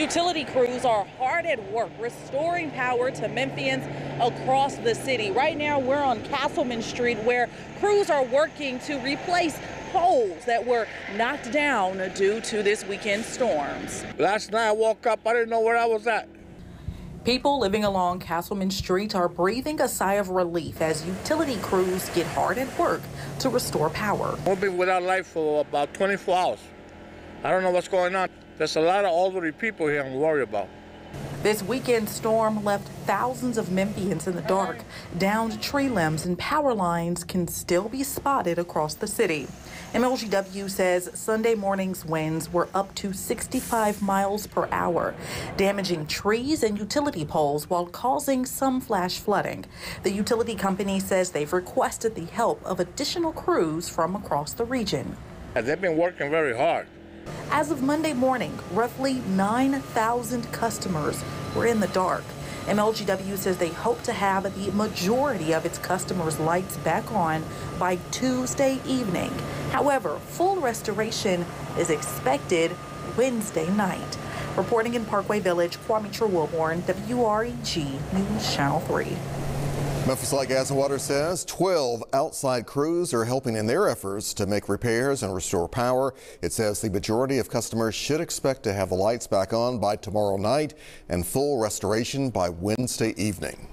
Utility crews are hard at work restoring power to Memphians across the city. Right now, we're on Castleman Street where crews are working to replace poles that were knocked down due to this weekend storms. Last night I woke up, I didn't know where I was at. People living along Castleman Street are breathing a sigh of relief as utility crews get hard at work to restore power. We've been without light for about 24 hours. I don't know what's going on. There's a lot of elderly people here I'm worried about. This weekend storm left thousands of Memphians in the dark. Downed tree limbs and power lines can still be spotted across the city. MLGW says Sunday morning's winds were up to 65 miles per hour, damaging trees and utility poles while causing some flash flooding. The utility company says they've requested the help of additional crews from across the region. They've been working very hard. As of Monday morning, roughly 9,000 customers were in the dark. MLGW says they hope to have the majority of its customers' lights back on by Tuesday evening. However, full restoration is expected Wednesday night. Reporting in Parkway Village, Kwame Trewilborn, WREG News Channel 3. Memphis Light Gas and Water says 12 outside crews are helping in their efforts to make repairs and restore power. It says the majority of customers should expect to have the lights back on by tomorrow night and full restoration by Wednesday evening.